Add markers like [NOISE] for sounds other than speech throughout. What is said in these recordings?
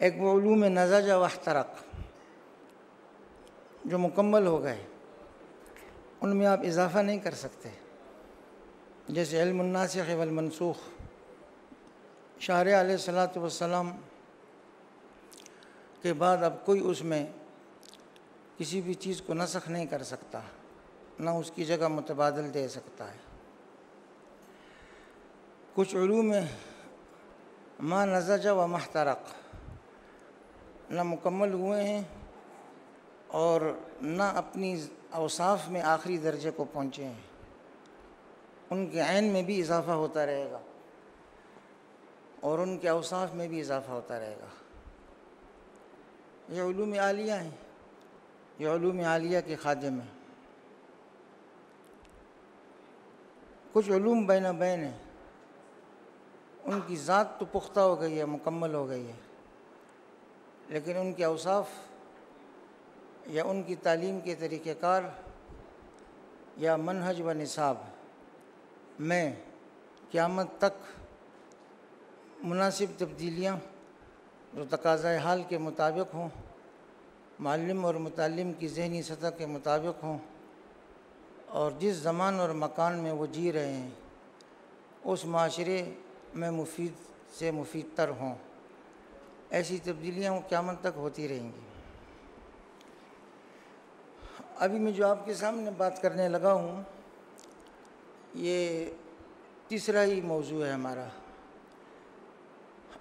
एक वो ूम नज़ाजा वख्तरक जो मुकम्मल हो गए, उनमें आप इजाफ़ा नहीं कर सकते। जैसे अलमनासिख वलमनसूख शार सलात वसलाम के बाद अब कोई उसमें किसी भी चीज़ को नसख नहीं कर सकता, ना उसकी जगह मुतबादल दे सकता है। कुछ में माँ नजजा व महतरक न मुकम्मल हुए हैं और न अपनी अवसाफ में आखिरी दर्जे को पहुँचे हैं। उनके आन में भी इजाफ़ा होता रहेगा और उनके अवसाफ में भी इजाफ़ा होता रहेगा। ये आलिया हैं, ये आलिया के खादम हैं। कुछ बैन बैन हैं। उनकी ज़ात तो पुख्ता हो गई है, मुकम्मल हो गई है। लेकिन उनके अवसाफ या उनकी तालीम के तरीक़ेकार या मनहज व निसाब में क़्यामत तक मुनासिब तब्दीलियाँ जो तकाज़ा हाल के मुताबिक हों, मालम और मुतम की जहनी सतह के मुताबिक हों और जिस ज़मान और मकान में वो जी रहे हैं, उस माशरे में मुफीद से मुफीद तर हों। ऐसी तब्दीलियाँ क़्यामत तक होती रहेंगी। अभी मैं जो आपके सामने बात करने लगा हूँ, ये तीसरा ही मौजू है हमारा।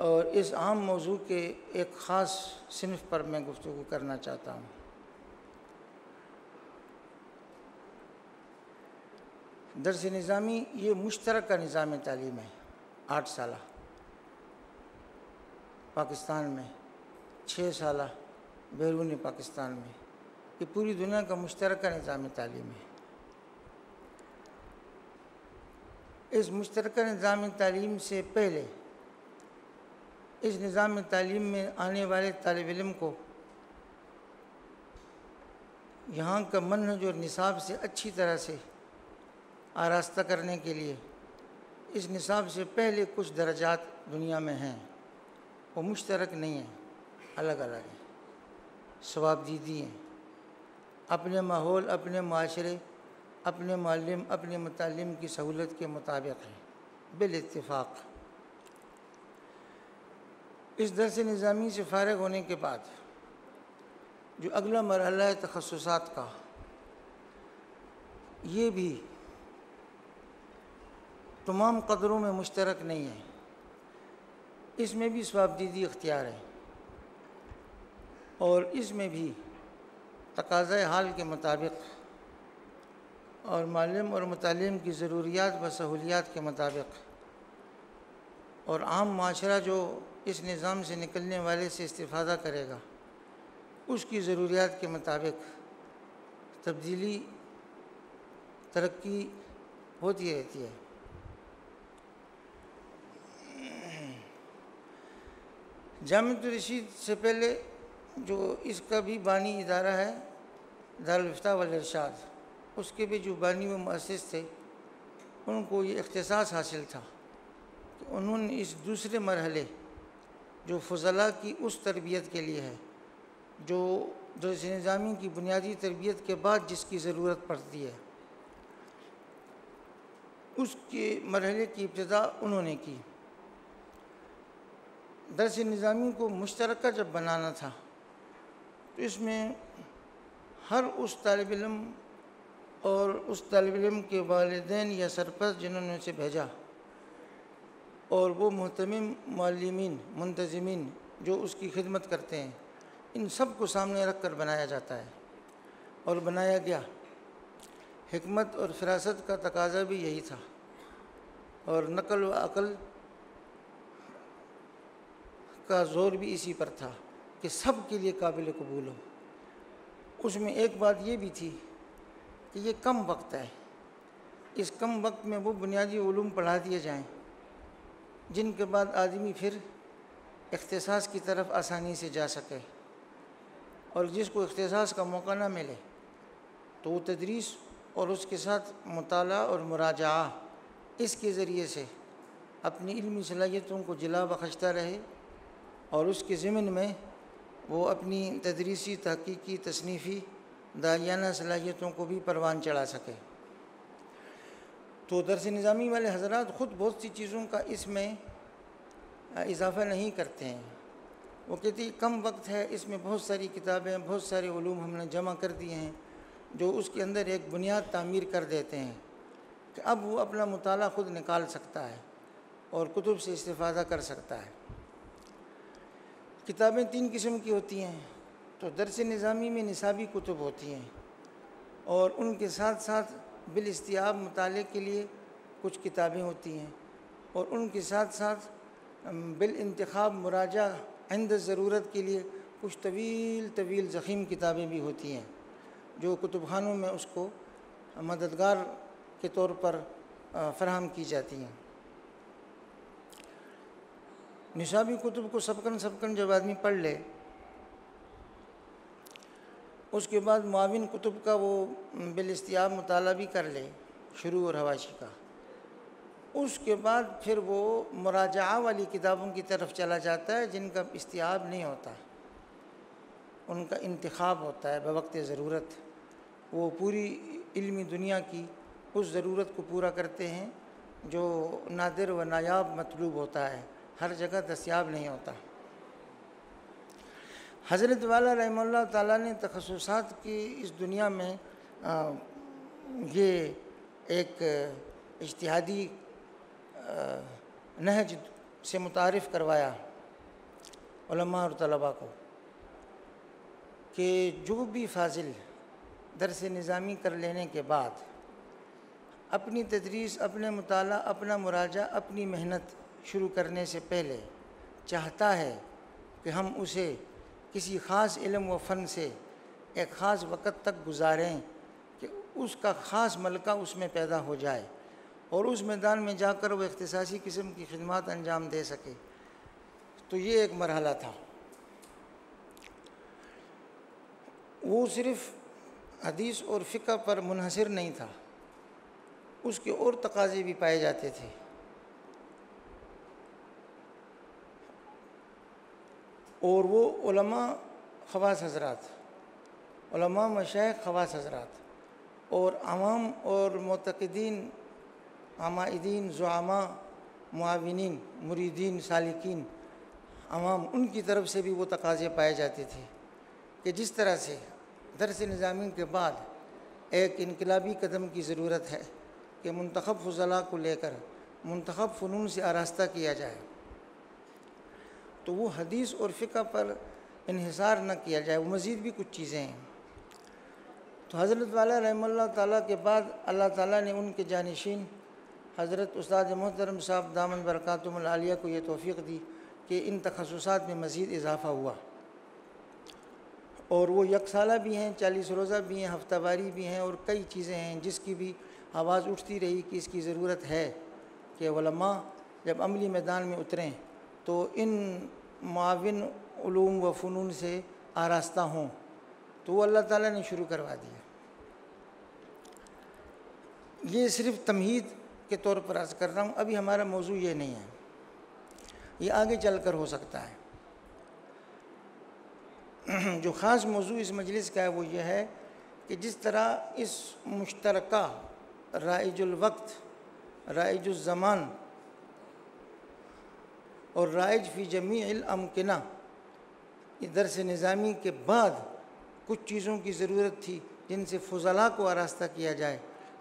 और इस आम मौजू के एक ख़ास सिनफ पर मैं गुफ्तु करना चाहता हूँ। दरस निज़ामी ये मुश्तरक का निज़ाम तालीम है, आठ साल। पाकिस्तान में छः साल बैरून पाकिस्तान में ये पूरी दुनिया का मुश्तरक निज़ाम तालीम है। इस मुश्तरक निज़ाम तालीम से पहले, इस निज़ाम तालीम में आने वाले तालब इलम को, यहाँ का मन जो निसाब से अच्छी तरह से आरास्ता करने के लिए, इस निसाब से पहले कुछ दर्जात दुनिया में हैं। वो मुश्तरक नहीं हैं अलग अलग हैं। स्वाब दीदी हैं। अपने माहौल, अपने माशरे, अपने मालम, अपने मतलब की सहूलत के मुताबिक हैं, बिल इतफ़ाक़ इस दरस निज़ामी से फ़ारग होने के बाद, जो अगला मरहला है तखससात का, ये भी तमाम कदरों में मुश्तरक नहीं है। इसमें भी स्वाबदीदी अख्तियार है। और इसमें भी तकाज़ हाल के मुताबिक और मालम और मतलब की ज़रूरियात व सहूलियात के मुताबिक और आम माशरा जो इस निज़ाम से निकलने वाले से इस्तेफ़ादा करेगा, उसकी ज़रूरियात के मुताबिक तब्दीली तरक्की होती रहती है। जामित रशीद से पहले जो इसका भी बानी इदारा है दारफ्ता वलरशाद उसके भी जो बानी में मुसिस थे, उनको ये अख्तसास हासिल था। कि उन्होंने इस दूसरे मरहले जो फजला की उस तरबियत के लिए है, जो दरस निज़ामी की बुनियादी तरबियत के बाद जिसकी ज़रूरत पड़ती है, उसके मरहले की इब्तदा उन्होंने की। दरस निज़ामी को मुश्तरक जब बनाना था तो इसमें हर उस तालब इलम और उस तालब इलम के वालदेन या सरपस जिन्होंने उसे भेजा और वो महतम मालमीन मुंतज़मीन जो उसकी खिदमत करते हैं, इन सबको सामने रख कर बनाया जाता है और बनाया गया। हमत और फिरासत का तकाजा भी यही था और नकल व अकल का ज़ोर भी इसी पर था कि सब के लिए काबिल कबूल हो। उसमें एक बात ये भी थी कि ये कम वक्त है। इस कम वक्त में वो बुनियादी ूम पढ़ा दिए जाएँ, जिनके बाद आदमी फिर अख्तसास की तरफ़ आसानी से जा सके और जिसको अख्तसास का मौका ना मिले तो वो तदरीस और उसके साथ मताल और मुराजा इसके ज़रिए से अपनी इल्मी सलाहियतों को जिला बखशता रहे और उसके ज़मन में वो अपनी तदरीसी तहकीकी तसनीफ़ी दायाना सलाहियतों को भी परवान चढ़ा सके। तो दरस निज़ामी वाले हजरात ख़ुद बहुत सी चीज़ों का इसमें इजाफ़ा नहीं करते हैं। वो कहती कम वक्त है, इसमें बहुत सारी किताबें, बहुत सारे हमने जमा कर दिए हैं, जो उसके अंदर एक बुनियाद तामीर कर देते हैं कि अब वो अपना मताल ख़ुद निकाल सकता है और कुतुब से इस्तेफ़ादा कर सकता है। किताबें तीन किस्म की होती हैं। तो दरस निज़ामी में निसाबी कुतुब होती हैं और उनके साथ साथ बिल इस्तियाब मताले के लिए कुछ किताबें होती हैं और उनके साथ साथ बिल इंतखब मुराजा आंद ज़रूरत के लिए कुछ तवील तवील ज़ख़ीम किताबें भी होती हैं, जो कुतुब खानों में उसको मददगार के तौर पर फ़राहम की जाती हैं। निशाबी कुतुब को सबकन सबकन जब आदमी पढ़ ले, उसके बाद माविन कुतुब का वो बिलस्तियाब मताल भी कर ले, शुरू और हवाशी का। उसके बाद फिर वो मुराजा वाली किताबों की तरफ़ चला जाता है, जिनका इस्तियाब नहीं होता। उनका इंतखब होता है, बवक्त ज़रूरत। वो पूरी इल्मी दुनिया की उस ज़रूरत को पूरा करते हैं, जो नादिर व नायाब मतलूब होता है। हर जगह दस्याब नहीं होता। हज़रत वाला रहमल्ला ताला ने तखसूसात की इस दुनिया में ये एक इश्तहादी नहज से मुतारफ़ करवाया और तलबा को कि जो भी फाजिल दरस निज़ामी कर लेने के बाद अपनी तदरीस, अपने मताल, अपना मुराजा, अपनी मेहनत शुरू करने से पहले चाहता है कि हम उसे किसी ख़ास इलम व फ़न से एक ख़ास वक़्त तक गुजारें कि उसका ख़ास मलका उसमें पैदा हो जाए और उस मैदान में जाकर वो अख्तसासी किस्म की खदमात अंजाम दे सके। तो ये एक मरहला था। वो सिर्फ़ हदीस और फ़िका पर मुनहसर नहीं था। उसके और तकाजे भी पाए जाते थे। और वो उलमा खवास हजरात मशाइ खवास हजरात, और आवाम और मतदीन आमादीन ज़ुआमा मुआविन मुरीदीन, सालिकीन आवाम उनकी तरफ़ से भी वो तकाजे पाए जाते थे कि जिस तरह से दरस निज़ामी के बाद एक इनकलाबी कदम की ज़रूरत है कि मंतखब फजला को लेकर, मंतखब फ़नून से आरास्ता किया जाए। तो वो हदीस और फ़िका पर इहिसार न किया जाए, वो मज़ीद भी कुछ चीज़ें हैं। तो हज़रत वाला रहमल्ला ताला के बाद अल्लाह ताली ने उनके जानशीन हज़रत उस्ताद मोहतरम साहब दामन बरक़ातमिया को ये तोफ़ी दी कि इन तखससात में मज़ीद इजाफ़ा हुआ। और वो एक साल भी हैं, चालीस रोज़ा भी हैं, हफ्तावारी भी हैं और कई चीज़ें हैं जिसकी भी आवाज़ उठती रही कि इसकी ज़रूरत है कि वलमा जब अमली मैदान में उतरें तो इन माविन व फ़नून से आरास्ता हों। तो वो अल्लाह ताला ने शुरू करवा दिया। ये सिर्फ़ तमहीद के तौर पर अर्ज़ कर रहा हूँ। अभी हमारा मौजू ये नहीं है। ये आगे चल कर हो सकता है। [CLEARS THROAT] जो ख़ास मौजू इस मजलिस का है, वो ये है कि जिस तरह इस मुश्तरक राइजुलवक्त राइजुलज़मान और राइज फ़ी जमी अमकिना। इधर से निज़ामी के बाद कुछ चीज़ों की ज़रूरत थी जिनसे फजला को आरास्ता किया जाए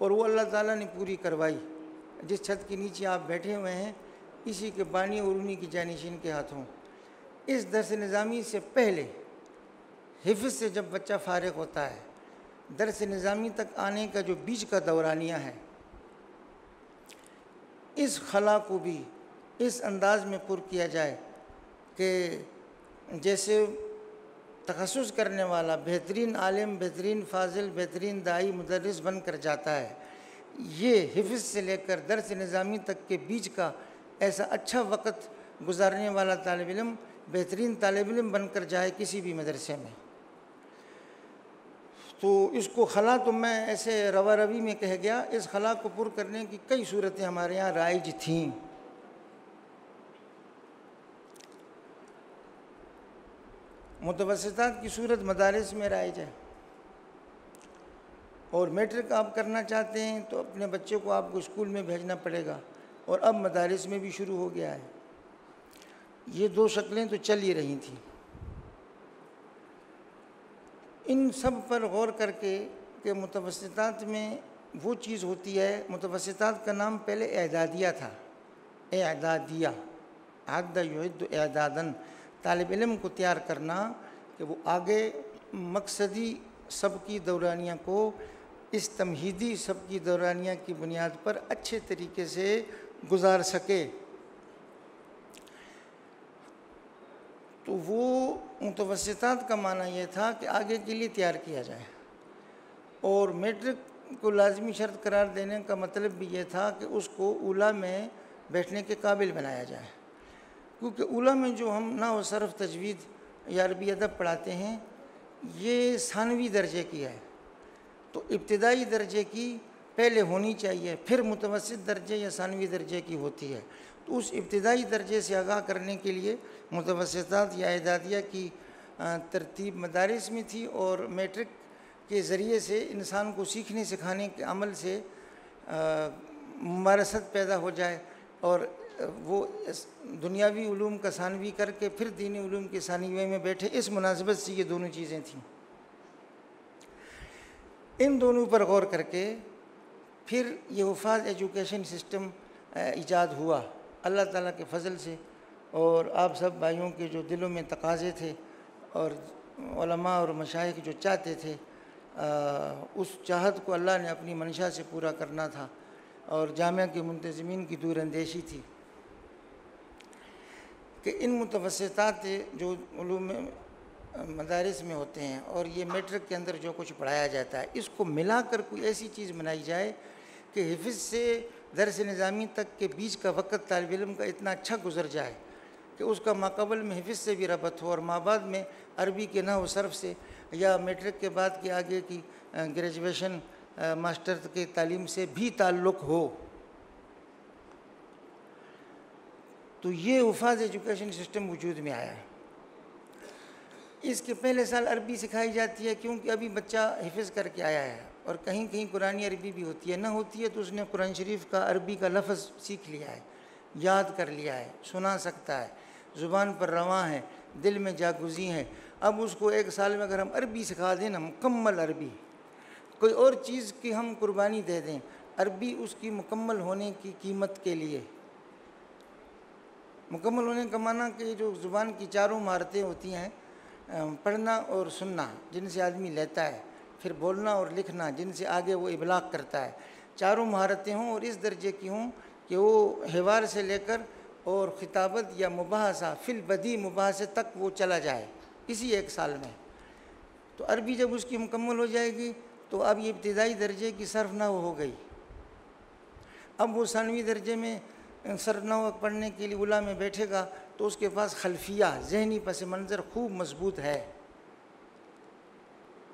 और वो अल्लाह ताला ने पूरी करवाई। जिस छत के नीचे आप बैठे हुए हैं, इसी के बानी और उन्हीं की जानशीन के हाथों। इस दरस निज़ामी से पहले हिफ्ज़ से जब बच्चा फारग होता है दरस निज़ामी तक आने का जो बीच का दौरानिया है, इस खला को भी इस अंदाज में पुर किया जाए कि जैसे तखसस करने वाला बेहतरीन आलिम, बेहतरीन फाजिल, बेहतरीन दाई मदरस बन कर जाता है, ये हिफ्ज़ से लेकर दरस निज़ामी तक के बीच का ऐसा अच्छा वक़्त गुजारने वाला तालब इलम, बेहतरीन तालब इलम बनकर जाए किसी भी मदरसे में। तो इसको खला तो मैं ऐसे रवा रवी में कह गया, इस खला को पुर करने की कई सूरतें हमारे यहाँ राइज थीं। मुतवसतात की सूरत मदारस में राइज है। और मेट्रिक आप करना चाहते हैं तो अपने बच्चे को आपको स्कूल में भेजना पड़ेगा। और अब मदारस में भी शुरू हो गया है। ये दो शक्लें तो चल ही रही थी। इन सब पर गौर करके कि मुतवसतात में वो चीज़ होती है, मुतवसतात का नाम पहले एदादिया था। एदादिया आद युद्ध एदादन तालब इलम को तैयार करना कि वो आगे मकसदी सबकी दौरानिया को, इस तमहीदी सबकी दौरानिया की बुनियाद पर अच्छे तरीके से गुजार सके। तो वो मुतवसतात का माना यह था कि आगे के लिए तैयार किया जाए। और मेट्रिक को लाजमी शर्त करार देने का मतलब भी ये था कि उसको उला में बैठने के काबिल बनाया जाए। क्योंकि उला में जो हम ना व सरफ तजवीद या अरबी अदब पढ़ाते हैं, ये सानवी दर्जे की है। तो इब्तदाई दर्जे की पहले होनी चाहिए, फिर मुतवसत दर्जे या सानवी दर्जे की होती है। तो उस इब्तदाई दर्जे से आगाह करने के लिए मुतवसतात या एदादिया की तरतीब मदारस में थी और मेट्रिक के ज़रिए से इंसान को सीखने, सिखाने के अमल से ममारसत पैदा हो जाए और वो दुनियावी ूम का सानवी करके फिर दीनी ूम के सानवे में बैठे इस मुनासिबत से ये दोनों चीज़ें थीं। इन दोनों पर गौर करके फिर ये वफाज एजुकेशन सिस्टम ईजाद हुआ अल्लाह ताला के फजल से। और आप सब भाइयों के जो दिलों में तकाजे थे और और मशाइ जो चाहते थे आ, उस चाहत को अल्लाह ने अपनी मंशा से पूरा करना था। और जामिया के मुंतज़मीन की दूर अंदेशी थी। कि इन मुतवसतात जो मदारस में होते हैं और ये मेट्रिक के अंदर जो कुछ पढ़ाया जाता है, इसको मिलाकर कोई ऐसी चीज़ बनाई जाए कि हिफ़ से दरस निज़ामी तक के बीच का वक़्त तालब इलम का इतना अच्छा गुजर जाए कि उसका माकबल में हिफ़ से भी रबत हो और माँ बाद में अरबी के ना सरफ से या मेट्रिक के बाद के आगे की ग्रेजुएशन मास्टर के तालीम से भी ताल्लुक़ हो। तो ये उफाज एजुकेशन सिस्टम वजूद में आया है। इसके पहले साल अरबी सिखाई जाती है क्योंकि अभी बच्चा हिफज करके आया है और कहीं कहीं कुरानी अरबी भी होती है। ना होती है तो उसने कुरान शरीफ का अरबी का लफ्ज़ सीख लिया है, याद कर लिया है, सुना सकता है। ज़ुबान पर रवा है, दिल में जागुजी है। अब उसको एक साल में अगर हम अरबी सिखा दें ना, मुकम्मल अरबी। कोई और चीज़ की हम कुर्बानी दे दें, अरबी उसकी मुकम्मल होने की कीमत के लिए। मुकम्मल होने का माना कि जो ज़ुबान की चारों महारतें होती हैं पढ़ना और सुनना, जिनसे आदमी लेता है, फिर बोलना और लिखना, जिनसे आगे वो इबलाग करता है। चारों महारतें हों और इस दर्जे की हों कि वो हेवार से लेकर और ख़िताबत या मुबासा फिल बदी मुबासे तक वो चला जाए, इसी एक साल में। तो अरबी जब उसकी मुकम्मल हो जाएगी तो अब ये इब्तदाई दर्जे की सर्फ ना हो गई। अब वो सानवी दर्जे में सर्फ ना पढ़ने के लिए उला में बैठेगा तो उसके पास खलफिया, जहनी पस मंज़र खूब मज़बूत है।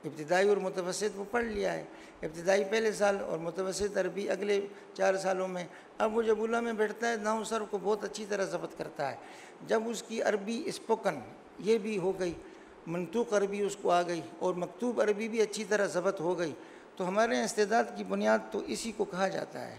इब्तदाई और मुतवसत वो पढ़ लिया है। इब्तदाई पहले साल और मुतवसत अरबी अगले चार सालों में। अब वो जब उला में बैठता है नाव सर को बहुत अच्छी तरह जबत करता है। जब उसकी अरबी स्पोकन ये भी हो गई मनतूक अरबी उसको आ गई और मकतूब अरबी भी अच्छी तरह जबत हो गई तो हमारे इस्तेदाद की बुनियाद तो इसी को कहा जाता है।